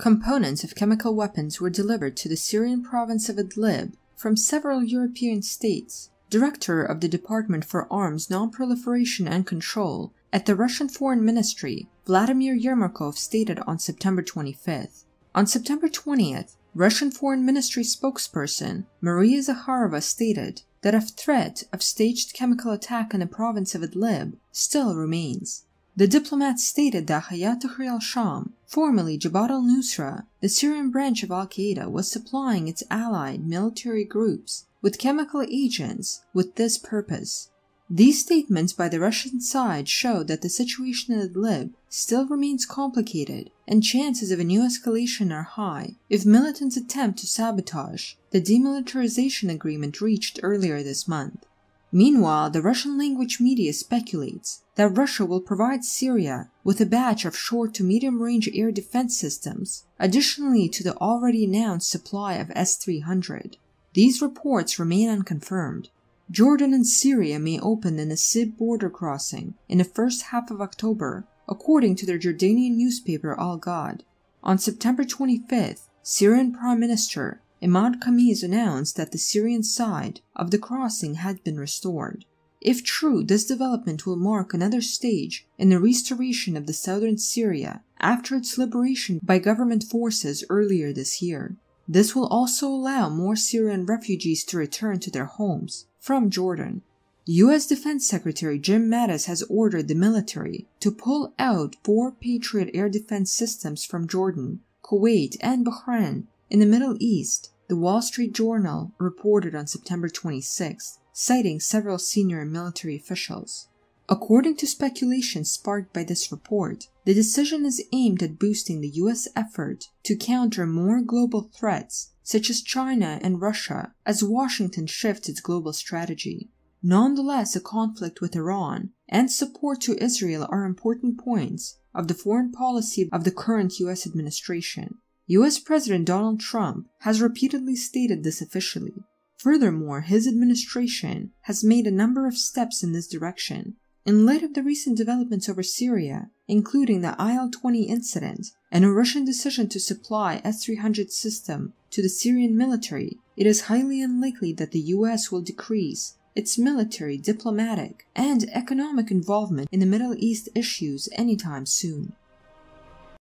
Components of chemical weapons were delivered to the Syrian province of Idlib from several European states. Director of the Department for Arms Non-Proliferation and Control at the Russian Foreign Ministry, Vladimir Yermakov stated on September 25th. On September 20th, Russian Foreign Ministry spokesperson Maria Zakharova stated that a threat of staged chemical attack in the province of Idlib still remains. The diplomat stated that Hayat al-Sham, formerly Jabhat al-Nusra, the Syrian branch of al-Qaeda, was supplying its allied military groups with chemical agents with this purpose. These statements by the Russian side show that the situation in Idlib still remains complicated and chances of a new escalation are high if militants attempt to sabotage the demilitarization agreement reached earlier this month. Meanwhile, the Russian language media speculates that Russia will provide Syria with a batch of short to medium range air defense systems, additionally to the already announced supply of S 300. These reports remain unconfirmed. Jordan and Syria may open the Nasib border crossing in the first half of October, according to their Jordanian newspaper Al Ghad. On September 25th, Syrian Prime Minister Imad Khamis announced that the Syrian side of the crossing had been restored. If true, this development will mark another stage in the restoration of the southern Syria after its liberation by government forces earlier this year. This will also allow more Syrian refugees to return to their homes from Jordan. U.S. Defense Secretary Jim Mattis has ordered the military to pull out four Patriot air defense systems from Jordan, Kuwait, and Bahrain in the Middle East, the Wall Street Journal reported on September 26, citing several senior military officials. According to speculation sparked by this report, the decision is aimed at boosting the US effort to counter more global threats such as China and Russia as Washington shifts its global strategy. Nonetheless, a conflict with Iran and support to Israel are important points of the foreign policy of the current US administration. US President Donald Trump has repeatedly stated this officially. Furthermore, his administration has made a number of steps in this direction. In light of the recent developments over Syria, including the IL 20 incident and a Russian decision to supply S 300 system to the Syrian military, it is highly unlikely that the US will decrease its military, diplomatic, and economic involvement in the Middle East issues anytime soon.